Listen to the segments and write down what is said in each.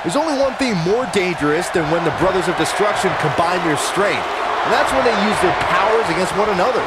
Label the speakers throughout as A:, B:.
A: There's only one thing more dangerous than when the Brothers of Destruction combine their strength, and that's when they use their powers against one another.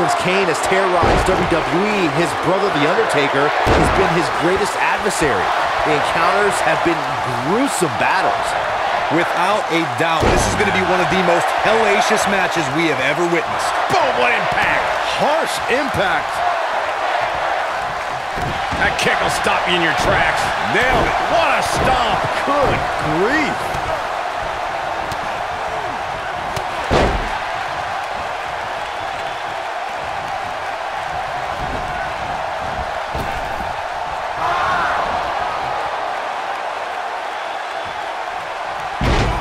A: Since Kane has terrorized WWE, his brother The Undertaker has been his greatest adversary. The encounters have been gruesome battles.
B: Without a doubt, this is going to be one of the most hellacious matches we have ever witnessed.
C: Boom, what impact!
A: Harsh impact.
C: That kick will stop you in your tracks. Nailed it. What a stomp.
A: Good grief.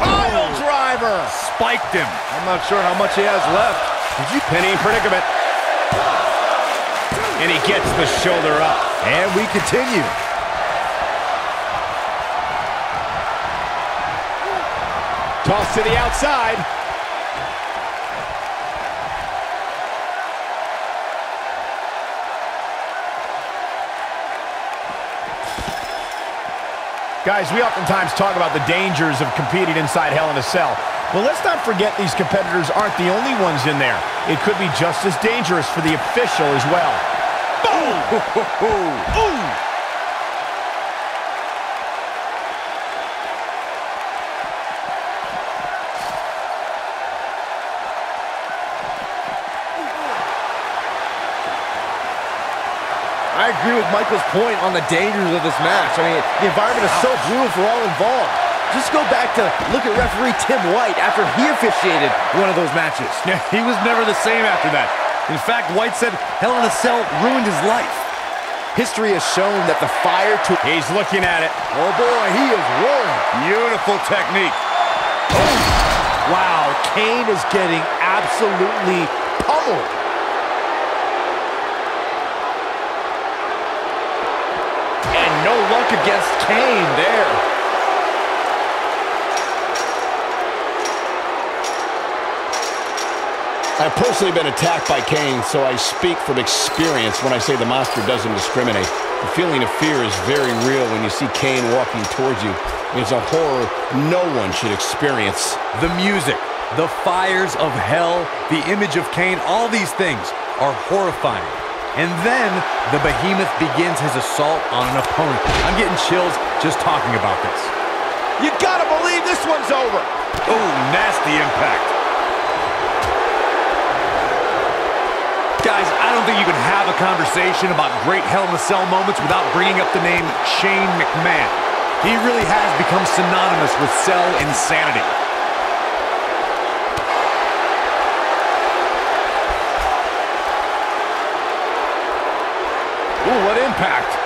C: Pile oh. driver.
B: Spiked him.
A: I'm not sure how much he has left.
C: Did you penny predicament? And he gets the shoulder up.
A: And we continue.
C: Toss to the outside. Guys, we oftentimes talk about the dangers of competing inside Hell in a Cell. But let's not forget these competitors aren't the only ones in there. It could be just as dangerous for the official as well. Boom! Ooh!
A: I agree with Michael's point on the dangers of this match. I mean, the environment is so brutal for all involved. Just go back to look at referee Tim White after he officiated one of those matches.
B: Yeah, he was never the same after that. In fact, White said Hell in a Cell ruined his life.
A: History has shown that the fire took...
C: He's looking at it.
A: Oh boy, he is rolling.
B: Beautiful technique. Oh.
A: Wow, Kane is getting absolutely pummeled. And no luck against Kane there.
D: I've personally been attacked by Kane, so I speak from experience when I say the monster doesn't discriminate. The feeling of fear is very real when you see Kane walking towards you. It's a horror no one should experience.
B: The music, the fires of hell, the image of Kane, all these things are horrifying. And then the behemoth begins his assault on an opponent. I'm getting chills just talking about this.
C: You gotta believe this one's over.
B: Oh, nasty impact. Guys, I don't think you can have a conversation about great Hell in a Cell moments without bringing up the name Shane McMahon. He really has become synonymous with cell insanity.
A: Ooh, what impact.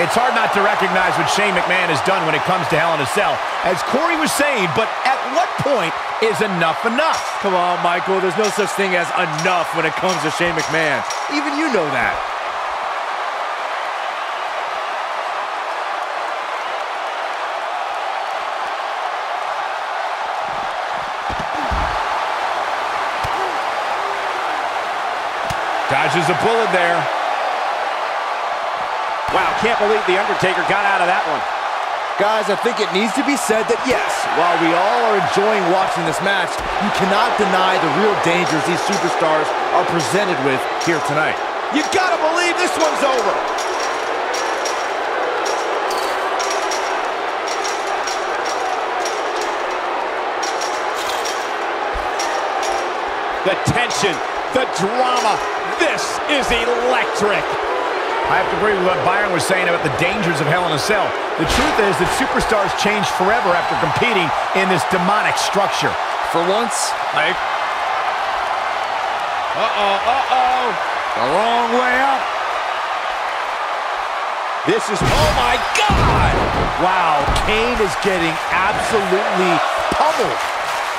C: It's hard not to recognize what Shane McMahon has done when it comes to Hell in a Cell. As Corey was saying, but at what point is enough enough?
A: Come on, Michael. There's no such thing as enough when it comes to Shane McMahon. Even you know that.
C: Dodges a bullet there. Wow, can't believe The Undertaker got out of that one.
A: Guys, I think it needs to be said that yes, while we all are enjoying watching this match, you cannot deny the real dangers these superstars are presented with here tonight.
C: You gotta believe this one's over. The tension, the drama, this is electric. I have to agree with what Byron was saying about the dangers of Hell in a Cell. The truth is that superstars change forever after competing in this demonic structure.
B: For once, I...
C: Uh-oh, uh-oh.
B: The wrong way up.
C: This is, oh my God!
A: Wow, Kane is getting absolutely pummeled.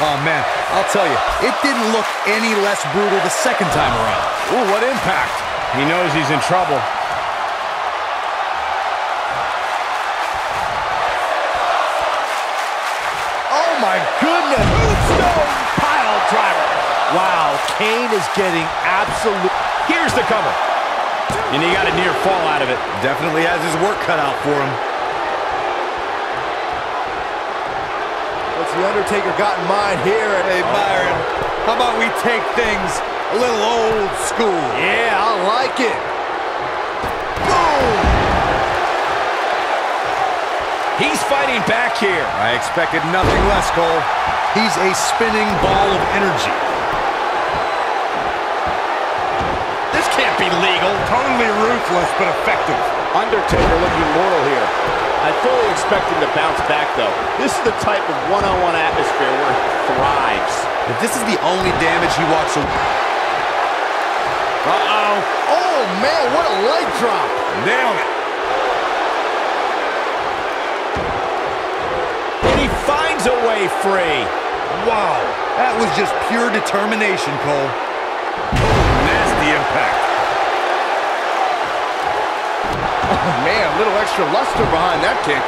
B: Oh, man, I'll tell you, it didn't look any less brutal the second time around.
C: Ooh, what impact. He knows he's in trouble.
A: Goodness!
C: Tombstone pile driver.
A: Wow, Kane is getting absolute...
C: Here's the cover. And he got a near fall out of it.
B: Definitely has his work cut out for him.
A: What's The Undertaker got in mind here?
B: Hey, Byron, how about we take things a little old school?
A: Yeah, I like it.
C: He's fighting back here.
B: I expected nothing less, Cole. He's a spinning ball of energy.
C: This can't be legal.
B: Totally ruthless, but effective.
E: Undertaker looking mortal here. I fully expect him to bounce back, though. This is the type of one-on-one atmosphere where he thrives.
B: If this is the only damage he walks away...
C: Uh-oh.
A: Oh, man, what a leg drop.
B: Nailed it.
C: He finds a way free.
B: Wow, that was just pure determination, Cole. Oh, nasty impact.
A: Oh, man, a little extra luster behind that kick.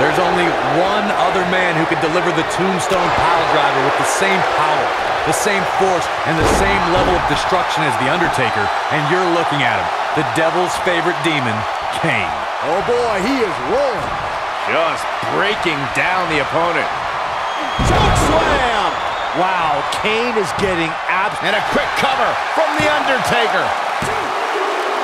B: There's only one other man who could deliver the tombstone pile driver with the same power, the same force, and the same level of destruction as The Undertaker, and you're looking at him, the devil's favorite demon, Kane.
A: Oh, boy, he is rolling.
C: Just breaking down the opponent.
A: Choke slam! Wow, Kane is getting abs...
C: And a quick cover from The Undertaker.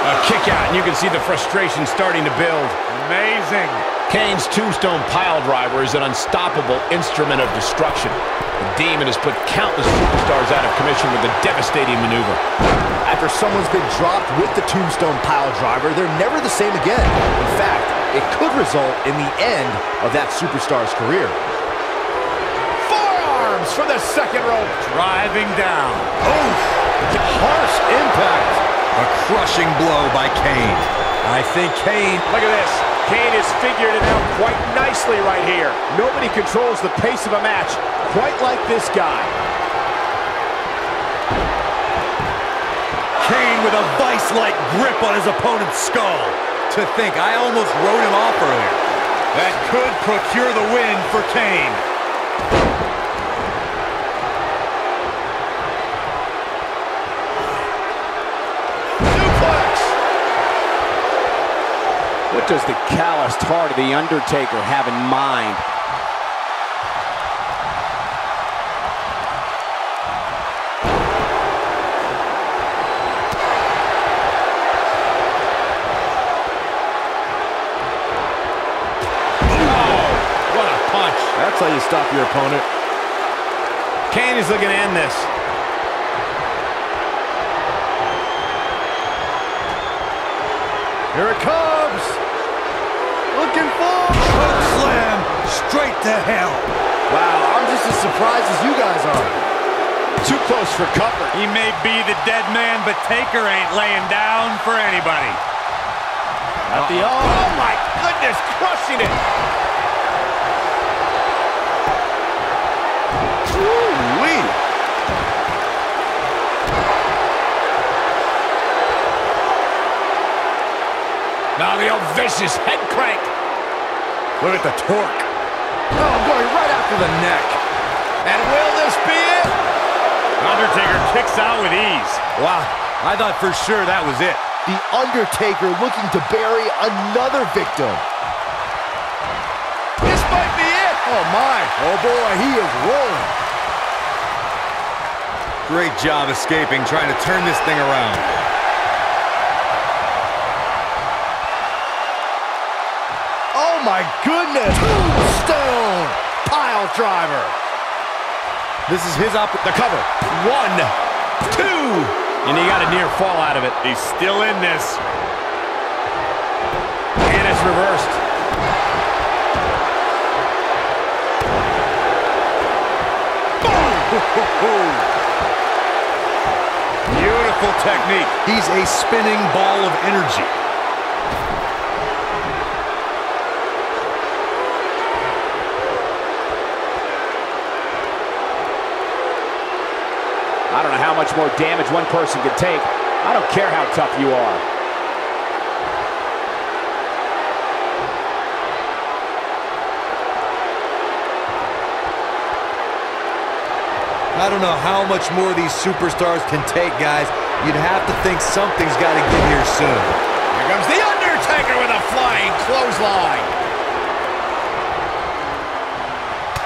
C: A kick out, and you can see the frustration starting to build.
B: Amazing.
C: Kane's tombstone pile driver is an unstoppable instrument of destruction. The Demon has put countless superstars out of commission with a devastating maneuver.
A: After someone's been dropped with the tombstone pile driver, they're never the same again. In fact, it could result in the end of that superstar's career.
C: Forearms for the second rope.
B: Driving down.
C: Oof! Harsh impact.
B: A crushing blow by Kane. I think Kane...
E: Look at this. Kane has figured it out quite nicely right here. Nobody controls the pace of a match quite like this guy.
B: Kane with a vice-like grip on his opponent's skull. To think, I almost wrote him off earlier. That could procure the win for Kane.
E: What does the calloused heart of The Undertaker have in mind?
A: That's how you stop your opponent.
C: Kane is looking to end this.
A: Here it comes. Looking for...
B: Choke slam straight to hell.
A: Wow, I'm just as surprised as you guys are.
C: Too close for comfort.
B: He may be the dead man, but Taker ain't laying down for anybody.
C: At the oh. oh my goodness, crushing it.
B: Ooh-wee.
C: Now the old vicious head crank.
B: Look at the torque.
A: Oh, boy, right after the neck.
C: And will this be it?
B: Undertaker kicks out with ease. Wow, I thought for sure that was it.
A: The Undertaker looking to bury another victim.
C: This might be it.
A: Oh, my. Oh, boy, he is rolling.
B: Great job escaping, trying to turn this thing around.
A: Oh, my goodness. Tombstone pile driver.
B: This is his op...
C: The cover. One, two. And he got a near fall out of it.
B: He's still in this.
C: And it's reversed.
B: Beautiful technique. He's a spinning ball of energy.
E: I don't know how much more damage one person can take. I don't care how tough you are.
B: I don't know how much more these superstars can take, guys. You'd have to think something's got to get here soon.
C: Here comes The Undertaker with a flying clothesline.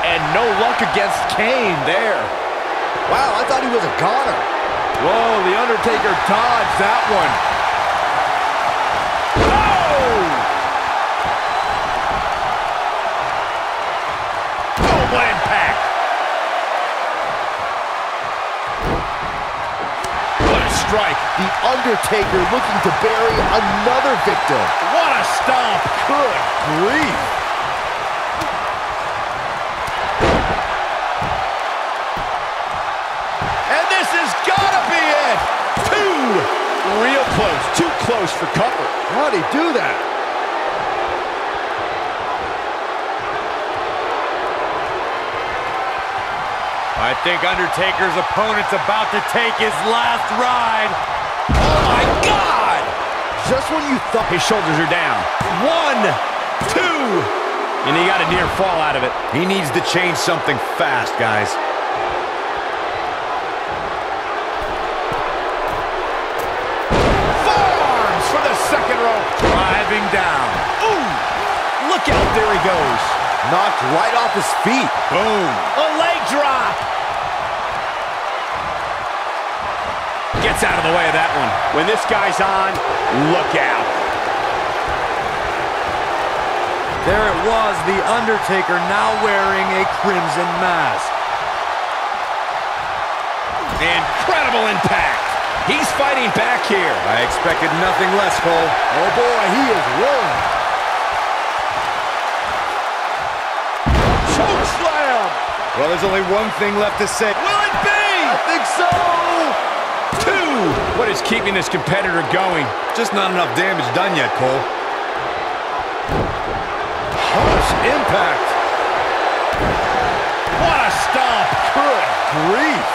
C: And no luck against Kane there.
A: Wow, I thought he was a goner.
C: Whoa, The Undertaker dodged that one. Strike.
A: The Undertaker looking to bury another victim.
C: What a stomp.
A: Good grief.
C: And this has got to be it. Two. Real close. Too close for cover.
A: How'd he do that?
B: I think Undertaker's opponent's about to take his last ride. Oh, my God!
A: Just when you thought...
C: His shoulders are down. One, two, and he got a near fall out of it.
B: He needs to change something fast, guys.
C: Forearms for the second rope.
B: Driving down.
C: Ooh, look out, there he goes.
A: Knocked right off his feet.
B: Boom.
C: A leg drop. Gets out of the way of that one. When this guy's on, look out.
B: There it was, The Undertaker now wearing a crimson mask.
C: Incredible impact. He's fighting back here.
B: I expected nothing less, Cole.
A: Oh boy, he is rolling.
C: Choke slam.
B: Well, there's only one thing left to say.
C: Will it be?
A: I think so.
C: Two. What is keeping this competitor going?
B: Just not enough damage done yet, Cole.
A: Harsh impact.
C: What a stomp.
A: Good grief.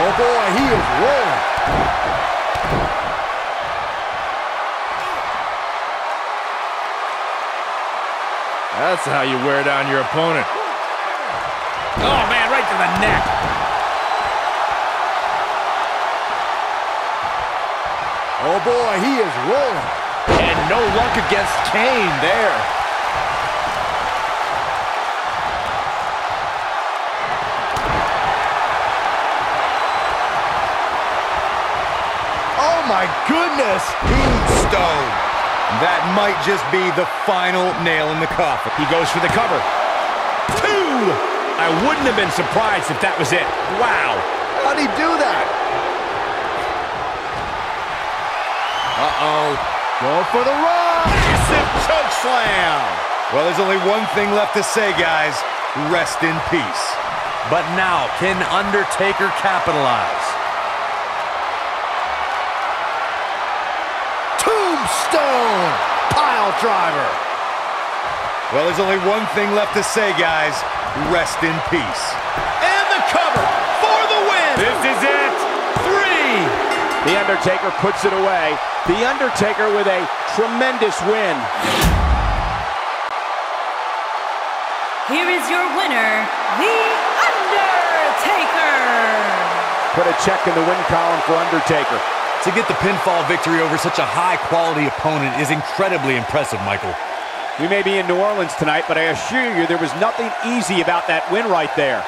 A: Oh boy, he is rolling.
C: That's how you wear down your opponent. Oh, man, right to the neck.
A: Oh boy, he is rolling.
C: And no luck against Kane there.
A: Goodness.
B: Tombstone. That might just be the final nail in the coffin.
C: He goes for the cover. Two! I wouldn't have been surprised if that was it. Wow.
A: How'd he do that?
B: Uh-oh.
A: Going for the run.
C: Massive choke slam.
B: Well, there's only one thing left to say, guys. Rest in peace. But now, can Undertaker capitalize?
A: Tombstone. Pile driver.
B: Well, there's only one thing left to say, guys. Rest in peace.
C: And the cover for the win.
B: This is it.
C: Three.
E: The Undertaker puts it away. The Undertaker with a tremendous win.
F: Here is your winner, The Undertaker.
E: Put a check in the win column for Undertaker.
B: To get the pinfall victory over such a high-quality opponent is incredibly impressive, Michael.
E: We may be in New Orleans tonight, but I assure you there was nothing easy about that win right there.